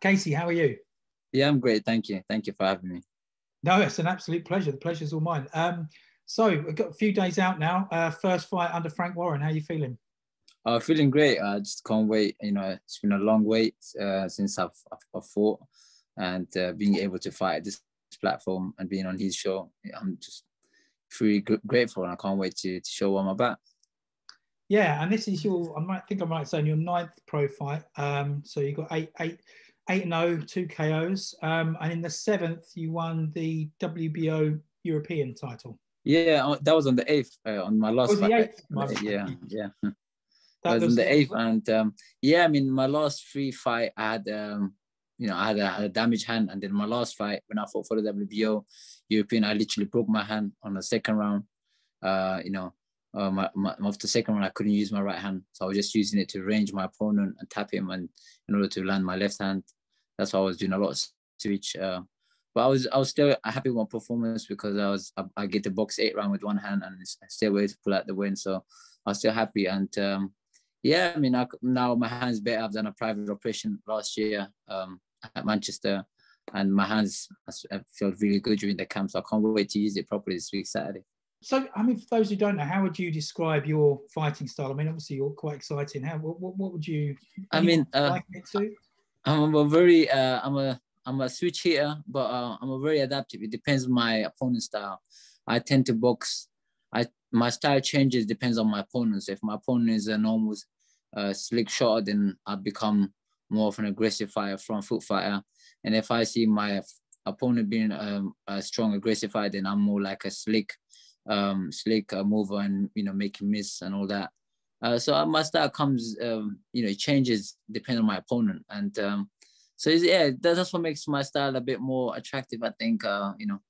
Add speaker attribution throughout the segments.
Speaker 1: Kaisy, how are you?
Speaker 2: Yeah, I'm great. Thank you. Thank you for having me.
Speaker 1: No, it's an absolute pleasure. The pleasure's all mine. Um, so we've got a few days out now. Uh, first fight under Frank Warren. How are you feeling?
Speaker 2: Uh, feeling great. I just can't wait. You know, it's been a long wait uh, since I've, I've, fought, and uh, being able to fight at this platform and being on his show, I'm just really grateful, and I can't wait to, to show what I'm about.
Speaker 1: Yeah, and this is your. I might think I might say your ninth pro fight. Um, so you got eight, eight, eight and oh, two KOs, um, and in the seventh you won the WBO European title.
Speaker 2: Yeah, uh, that was on the eighth. Uh, on my last.
Speaker 1: Oh, the eighth.
Speaker 2: Yeah, yeah. That was, was on the eighth, and um, yeah, I mean, my last three fight, I had, um, you know, I had a, had a damaged hand, and then my last fight when I fought for the WBO European, I literally broke my hand on the second round. Uh, you know, uh, my, my, after the second round, I couldn't use my right hand, so I was just using it to range my opponent and tap him, and in order to land my left hand. That's why I was doing a lot of switch. Uh, but I was I was still happy with my performance because I was I, I get the box eight round with one hand and I still able to pull out the win. So I was still happy and um, yeah, I mean I, now my hands better. I've done a private operation last year um, at Manchester, and my hands I felt really good during the camp. So I can't wait to use it properly this week Saturday.
Speaker 1: So, I mean, for those who don't know, how would you describe your fighting style? I mean, obviously, you're quite exciting. How what, what would you?
Speaker 2: I mean, uh, I'm a very uh, I'm a I'm a switch hitter, but uh, I'm a very adaptive. It depends on my opponent's style. I tend to box. I my style changes depends on my opponents. If my opponent is a normal uh, slick shot, then I become more of an aggressive fighter, front foot fighter. And if I see my opponent being um, a strong aggressive fighter, then I'm more like a slick, um, slick uh, mover and you know making miss and all that. Uh, so my style comes, um, you know, it changes depending on my opponent, and um, so yeah, that's what makes my style a bit more attractive. I think, uh, you know,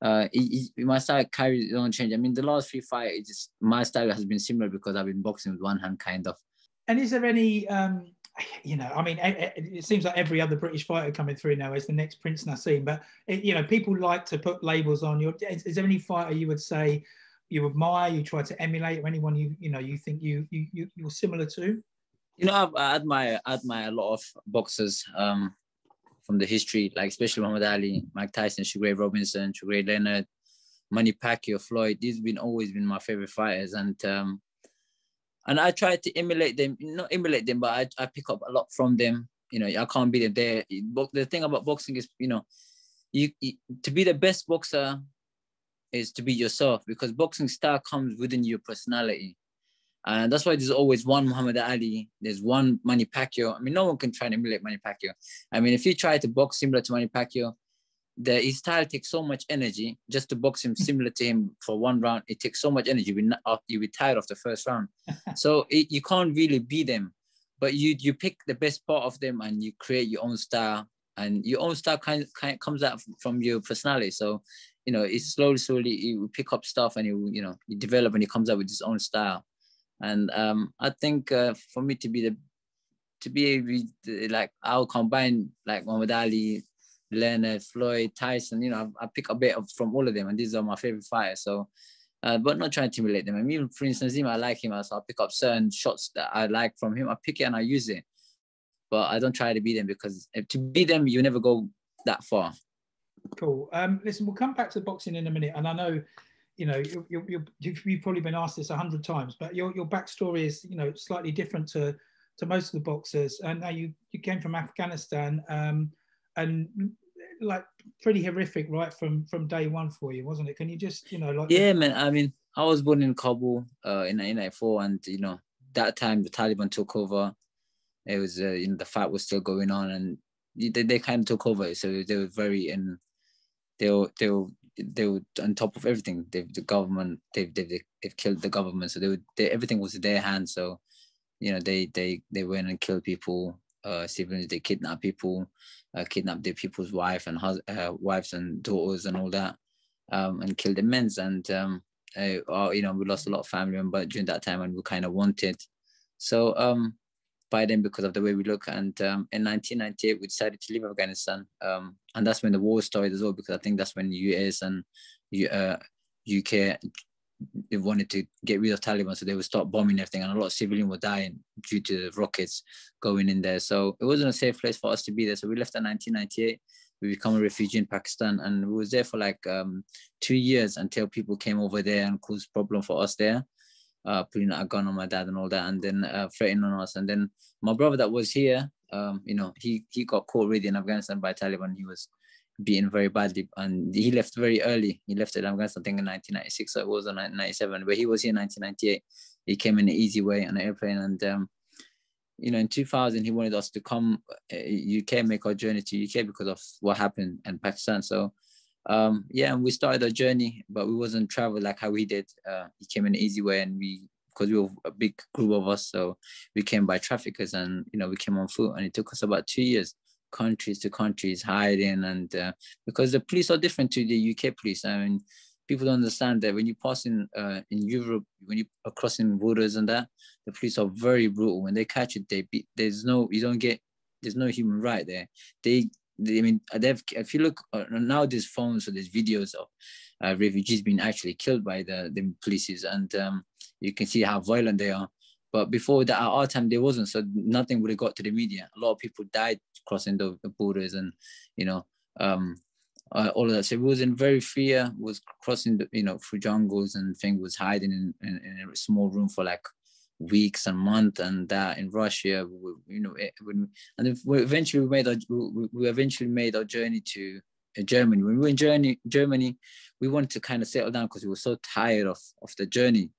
Speaker 2: uh, it, it, my style carries on change. I mean, the last three fights, just my style has been similar because I've been boxing with one hand, kind of.
Speaker 1: And is there any, um, you know, I mean, it, it, seems like every other British fighter coming through now is the next Prince Naseem, but you know, people like to put labels on your. Is, is there any fighter you would say? You admire, you try to emulate, or anyone you you know you think you you, you you're similar to?
Speaker 2: You know, I admire I admire a lot of boxers um, from the history, like especially Muhammad Ali, Mike Tyson, Sugar Robinson, Sugar Leonard, Manny Pacquiao, Floyd. These have been always been my favorite fighters, and um, and I try to emulate them, not emulate them, but I, I pick up a lot from them. You know, I can't be them there. The thing about boxing is, you know, you, you to be the best boxer is to be yourself because boxing style comes within your personality. And that's why there's always one Muhammad Ali, there's one Manny Pacquiao. I mean, no one can try and emulate Manny Pacquiao. I mean, if you try to box similar to Manny Pacquiao, the, his style takes so much energy just to box him similar to him for one round. It takes so much energy. You'll be, uh, you'll be tired of the first round. so it, you can't really be them, but you you pick the best part of them and you create your own style. And your own style kind kind of comes out from your personality. So you know, it's slowly, slowly you pick up stuff and you, you know, you develop and he comes up with his own style. And um, I think uh, for me to be the, to be able to, like, I'll combine like Muhammad Ali, Leonard, Floyd, Tyson, you know, I, I, pick a bit of, from all of them and these are my favorite fighters. So, uh, but not trying to emulate them. I mean, for instance, him, I like him, so I'll pick up certain shots that I like from him. I pick it and I use it. But I don't try to beat them because to beat them, you never go that far.
Speaker 1: Cool. Um, listen, we'll come back to boxing in a minute, and I know, you know, you, you, you've, you've probably been asked this a hundred times, but your, your backstory is, you know, slightly different to to most of the boxers. And now you you came from Afghanistan, um, and like pretty horrific right from from day one for you, wasn't it? Can you just, you know, like
Speaker 2: yeah, man. I mean, I was born in Kabul uh, in 1994, and you know, that time the Taliban took over. It was, uh, you know, the fight was still going on, and they, they kind of took over. So they were very in they were they were they were on top of everything. They the government they've they've, they've killed the government, so they would they, everything was in their hands. So you know they they they went and killed people, uh, civilians. They kidnapped people, uh, kidnapped their people's wife and uh, wives and daughters and all that, um, and killed the men's. And um, uh, you know we lost a lot of family members during that time, and we kind of wanted. So um, by then because of the way we look. And um, in 1998, we decided to leave Afghanistan. Um, and that's when the war started as well, because I think that's when the US and uh, UK they wanted to get rid of Taliban, so they would start bombing everything, and a lot of civilians were dying due to the rockets going in there. So it wasn't a safe place for us to be there. So we left in 1998. We become a refugee in Pakistan, and we was there for like um, two years until people came over there and caused problem for us there, uh, putting a gun on my dad and all that, and then uh, threatening on us. And then my brother that was here, um, you know, he he got caught already in Afghanistan by Taliban. He was beaten very badly, and he left very early. He left Afghanistan, I think, in 1996, so it was in 1997. But he was here in 1998. He came in an easy way on an airplane, and um, you know, in 2000, he wanted us to come UK, uh, make our journey to UK because of what happened in Pakistan. So, um, yeah, and we started our journey, but we wasn't travel like how we did. Uh, he came in an easy way, and we because we were a big group of us, so we came by traffickers, and you know, we came on foot, and it took us about two years countries to countries hiding and uh, because the police are different to the UK police. I mean, people don't understand that when you pass in uh, in Europe, when you are crossing borders and that, the police are very brutal. When they catch you, they beat. There's no, you don't get. There's no human right there. They I mean, they've. If you look uh, now, there's phones or there's videos of uh, refugees being actually killed by the the police, and um, you can see how violent they are. But before that, at our time, there wasn't, so nothing would have got to the media. A lot of people died crossing the, the borders, and you know, um, uh, all of that. So it was in very fear, was crossing the, you know, through jungles and thing was hiding in, in, in, a small room for like weeks and months, and that in Russia, we, you know, it, when, and we eventually we made our, we, we eventually made our journey to uh, Germany. When we were in Germany, Germany, we wanted to kind of settle down because we were so tired of of the journey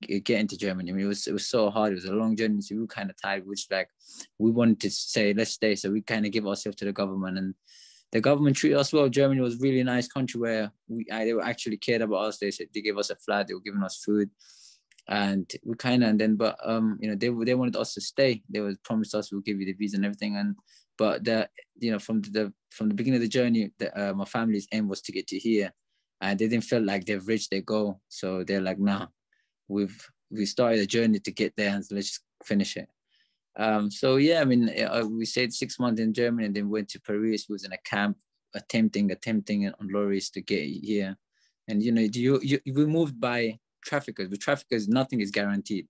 Speaker 2: getting to Germany. I mean, it was it was so hard. It was a long journey, so we were kind of tired. Which like we wanted to say let's stay, so we kind of give ourselves to the government, and the government treated us well. Germany was really nice country where we they were actually cared about us. They said they gave us a flat, they were giving us food, and we kind of and then but um you know they they wanted us to stay. They was promised us we'll give you the visa and everything, and but the you know from the from the beginning of the journey, the, uh, my family's aim was to get to here, and they didn't feel like they've reached their goal, so they're like, nah we've we started a journey to get there and let's just finish it. Um, so yeah, I mean, uh, we stayed six months in Germany and then went to Paris. We was in a camp, attempting, attempting on lorries to get here. And you know, you, you we moved by traffickers. With traffickers, nothing is guaranteed.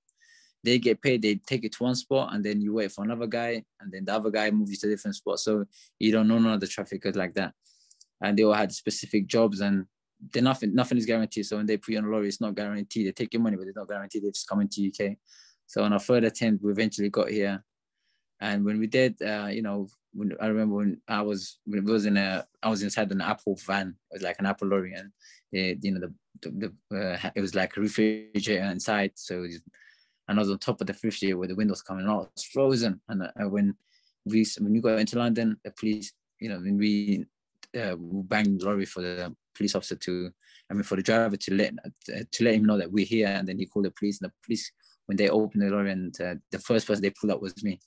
Speaker 2: They get paid, they take it to one spot, and then you wait for another guy, and then the other guy moves you to a different spot. So you don't know none of the traffickers like that. And they all had specific jobs, and they nothing nothing is guaranteed. So when they put you on a lorry, it's not guaranteed. They take your money, but it's not guaranteed. They just come into UK. So on our third attempt, we eventually got here. And when we did, uh, you know, when, I remember when I was when it was in a I was inside an Apple van. It was like an Apple lorry, and it, you know the the, uh, it was like a refrigerator inside. So and I was on top of the refrigerator where the windows coming out. It's frozen. And uh, when we when you got into London, the police, you know, when we uh, banged the lorry for the police officer to, I mean, for the driver to let to let him know that we're here, and then he called the police. And the police, when they opened the door, and uh, the first person they pulled up was me,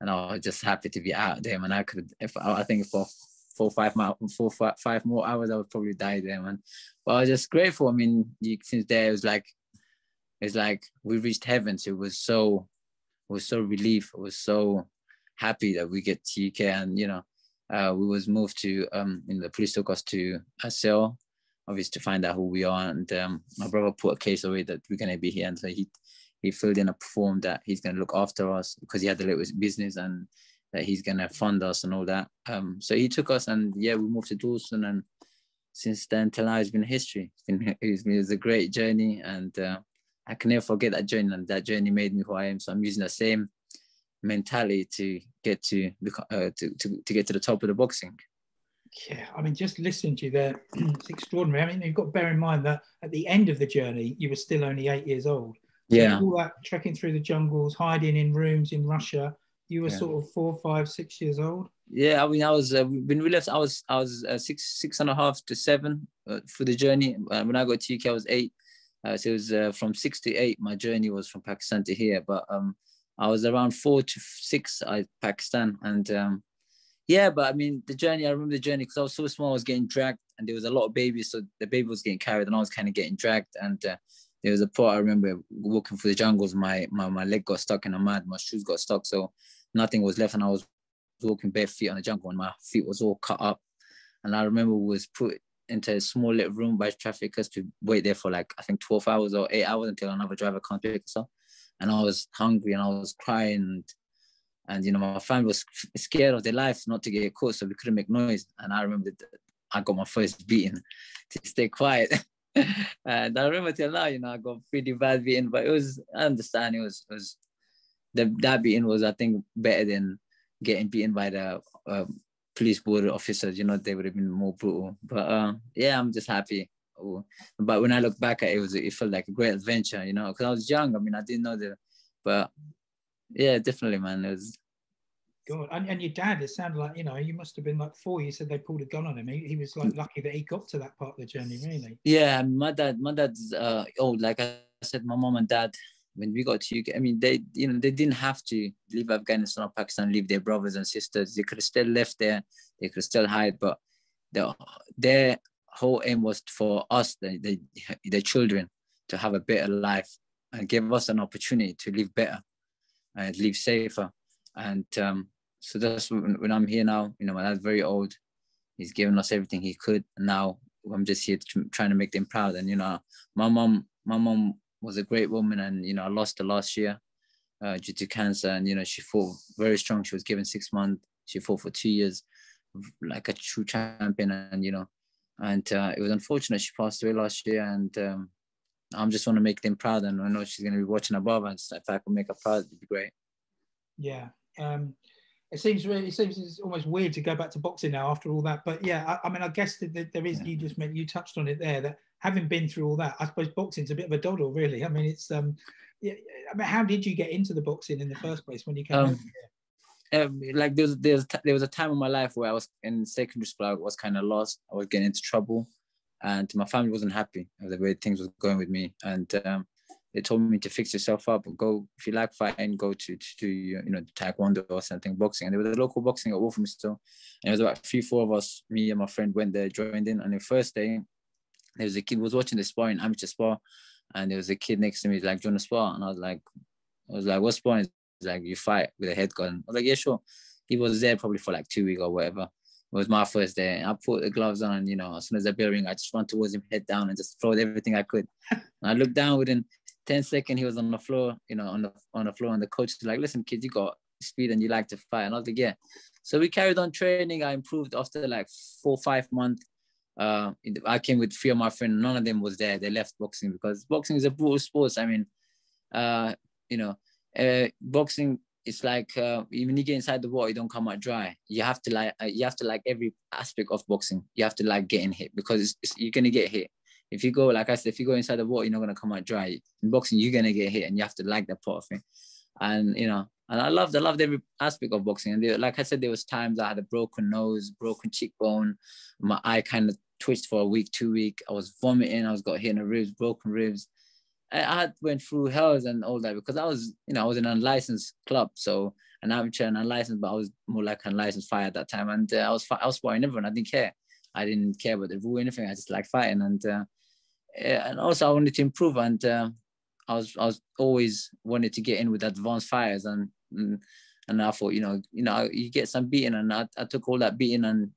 Speaker 2: and I was just happy to be out there. And I could, if I think for four five more four five, five more hours, I would probably die there, man. But I was just grateful. I mean, since there it was like, it's like we reached heaven. So it was so, it was so relief. It was so happy that we get to UK, and you know uh, we was moved to um, know, the police took us to a cell, obviously to find out who we are. And um, my brother put a case away that we're gonna be here, and so he he filled in a form that he's gonna look after us because he had a little business and that he's gonna fund us and all that. Um, so he took us, and yeah, we moved to Dawson, and since then till now, it's been history. It's been it's, been, it's a great journey, and uh, I can never forget that journey. And that journey made me who I am. So I'm using the same mentality to get to, uh, to, to, to get to the top of the boxing.
Speaker 1: Yeah, I mean, just listening to you there, it's extraordinary. I mean, you've got to bear in mind that at the end of the journey, you were still only eight years old.
Speaker 2: So yeah.
Speaker 1: All that trekking through the jungles, hiding in rooms in Russia. You were yeah. sort of four, five, six years old.
Speaker 2: Yeah, I mean, I was uh, when we left, I was I was uh, six, six and a half to seven uh, for the journey. Uh, when I got to UK, I was eight. Uh, so it was uh, from six to eight. My journey was from Pakistan to here, but um, I was around four to six I Pakistan, and um, yeah, but I mean the journey. I remember the journey because I was so small. I was getting dragged, and there was a lot of babies, so the baby was getting carried, and I was kind of getting dragged. And uh, there was a part I remember walking through the jungles. My my my leg got stuck in a mud. My shoes got stuck, so nothing was left, and I was walking bare feet on the jungle, and my feet was all cut up. And I remember was put into a small little room by traffickers to wait there for like I think 12 hours or eight hours until another driver comes pick us up. And I was hungry and I was crying and, and you know my family was scared of their life not to get caught, so we couldn't make noise. And I remember I got my first beating to stay quiet. And I remember till now, you know, I got pretty bad beaten, but it was I understand it was it was the that beating was I think better than getting beaten by the uh, police border officers. You know, they would have been more brutal. But uh, yeah, I'm just happy. But when I look back at it, it was it felt like a great adventure. You know, because I was young. I mean, I didn't know the, but yeah, definitely, man. It was.
Speaker 1: God, and, and your dad, it sounded like, you know, you must have been like four. You said they pulled a gun on him. He, he was like lucky that he got to that part of the journey, really.
Speaker 2: Yeah, my dad, my dad's uh, old. Like I said, my mom and dad, when we got to UK, I mean, they, you know, they didn't have to leave Afghanistan or Pakistan, leave their brothers and sisters. They could have still left there. They could still hide, but the, their whole aim was for us, the, the, the children, to have a better life and give us an opportunity to live better and live safer. And um, so that's when, when, I'm here now. You know, my dad's very old. He's given us everything he could. Now I'm just here to, trying to make them proud. And you know, my mom, my mom was a great woman, and you know, I lost her last year uh, due to cancer. And you know, she fought very strong. She was given six months. She fought for two years, like a true champion. And you know, and uh, it was unfortunate she passed away last year. And um, I'm just want to make them proud, and I know she's going to be watching above. And if I can make her proud, it'd be great.
Speaker 1: Yeah. Um, it seems really, it seems it's almost weird to go back to boxing now after all that. But yeah, I, I mean, I guess that there is. Yeah. You just meant you touched on it there that having been through all that, I suppose boxing's a bit of a doddle, really. I mean, it's um, yeah. I mean, how did you get into the boxing in the first place when you came? Um,
Speaker 2: um, like there was, there was there was a time in my life where I was in secondary school. I was kind of lost. I was getting into trouble, and my family wasn't happy with the way things was going with me. And um, they told me to fix yourself up. and Go if you like fighting, go to to do you know taekwondo or something, boxing. And there was a local boxing at Walthamstow, and it was about three, four of us. Me and my friend went there, joined in. And the first day, there was a kid was watching the sparring, amateur spar, and there was a kid next to me, like, "Do you want to spar?" And I was like, "I was like, what sparring?" He's like, "You fight with a head gun." I was like, "Yeah, sure." He was there probably for like two weeks or whatever. It was my first day. I put the gloves on, and you know, as soon as the bell ring, I just run towards him, head down, and just throw everything I could. And I looked down within 10 seconds, he was on the floor, you know, on the on the floor, and the coach was like, "Listen, kids, you got speed and you like to fight." And I was like, "Yeah." So we carried on training. I improved after like four five months. Uh, I came with three of my friends. None of them was there. They left boxing because boxing is a brutal sport. I mean, uh, you know, uh, boxing it's like uh, when you get inside the water, you don't come out dry. You have to like uh, you have to like every aspect of boxing. You have to like getting hit because it's, it's, you're gonna get hit. If you go like I said, if you go inside the water, you're not gonna come out dry. In boxing, you're gonna get hit, and you have to like that part of it. And you know, and I loved I loved every aspect of boxing. And they, like I said, there was times I had a broken nose, broken cheekbone, my eye kind of twitched for a week, two week. I was vomiting. I was got hit in the ribs, broken ribs. I had went through hells and all that because I was, you know, I was in an unlicensed club, so an amateur and unlicensed, but I was more like an unlicensed fighter at that time, and uh, I was I was fighting everyone. I didn't care. I didn't care about the rule, or anything. I just like fighting, and uh, and also I wanted to improve, and uh, I was I was always wanted to get in with advanced fighters, and and, and I thought, you know, you know, you get some beating, and I, I took all that beating, and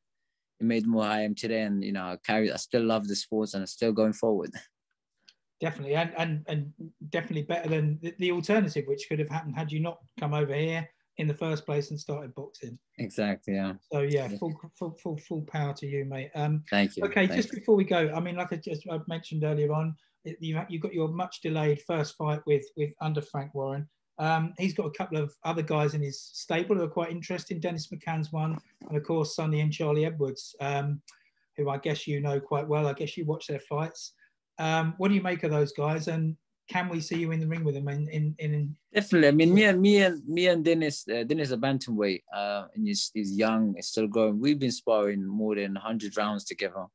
Speaker 2: it made more I am today, and you know, I carry. I still love the sports, and I'm still going forward.
Speaker 1: definitely and and and definitely better than the, the, alternative which could have happened had you not come over here in the first place and started boxing
Speaker 2: exactly yeah
Speaker 1: so yeah full full full, full power to you mate um
Speaker 2: thank you
Speaker 1: okay
Speaker 2: thank
Speaker 1: just
Speaker 2: you.
Speaker 1: before we go i mean like i just I mentioned earlier on you you got your much delayed first fight with with under frank warren um, he's got a couple of other guys in his stable who are quite interesting. Dennis McCann's one, and of course Sonny and Charlie Edwards, um, who I guess you know quite well. I guess you watch their fights. Um, what do you make of those guys? And can we see you in the ring with him? In in, in...
Speaker 2: definitely. I mean, me and me and me and Dennis. Uh, Dennis a bantamweight, uh, and he's, he's young, he's still growing. We've been sparring more than hundred rounds together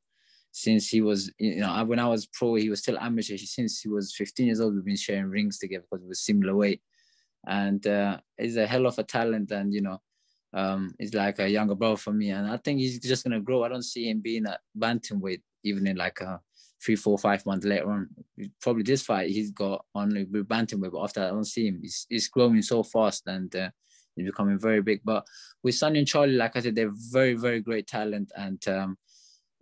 Speaker 2: since he was. You know, when I was pro, he was still amateur. Since he was 15 years old, we've been sharing rings together because we were similar weight. And uh, he's a hell of a talent, and you know, um, he's like a younger brother for me. And I think he's just gonna grow. I don't see him being a bantamweight even in like a three, four, five months later on. Probably this fight he's got only with bantamweight, but after that, I don't see him, he's, he's growing so fast and uh, he's becoming very big. But with Sonny and Charlie, like I said, they're very, very great talent and um,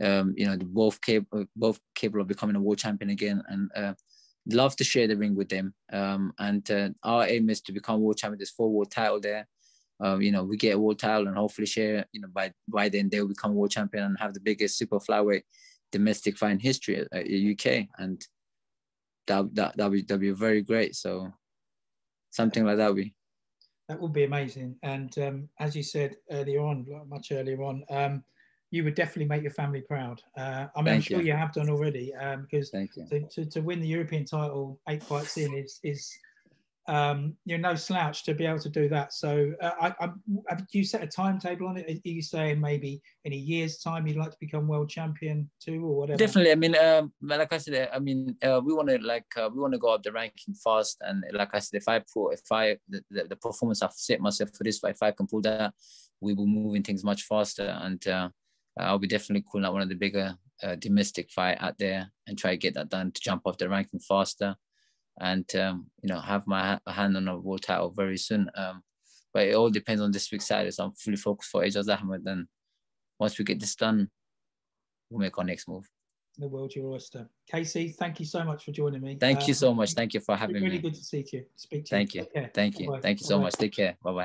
Speaker 2: um, you know, both capable, both capable of becoming a world champion again, and uh, love to share the ring with them. Um, and uh, our aim is to become world champion. There's four world title there. Um, you know, we get a world title and hopefully share. You know, by by then they'll become world champion and have the biggest super flyweight domestic fight in history at, the UK, and that that that would that be very great. So something like that would be.
Speaker 1: That would be amazing. And um, as you said earlier on, much earlier on, um, you would definitely make your family proud. Uh, I mean, I'm sure you. you. have done already um, because to, to, to, win the European title eight fights in is is um, you're no slouch to be able to do that. So, uh, I, I, have you set a timetable on it? Are you saying maybe in a year's time you'd like to become world champion too, or whatever?
Speaker 2: Definitely. I mean, um, like I said, I mean, uh, we want to like uh, we want to go up the ranking fast, and like I said, if I put if I the, the, the performance I've set myself for this, if I can pull that, we will move in things much faster, and uh, I'll be definitely calling out one of the bigger uh, domestic fight out there and try to get that done to jump off the ranking faster and um, you know have my hand on a world title very soon. Um, but it all depends on this week's side. So I'm fully focused for Ajaz Ahmed. Then once we get this done, we'll make our next move.
Speaker 1: The world your oyster. Kaisy, thank you so much for joining me.
Speaker 2: Thank um, you so much. Thank you for having
Speaker 1: really
Speaker 2: me.
Speaker 1: Really good to see you. Speak to you.
Speaker 2: thank
Speaker 1: you.
Speaker 2: you. Thank you. Thank you so much. Take care. Bye bye.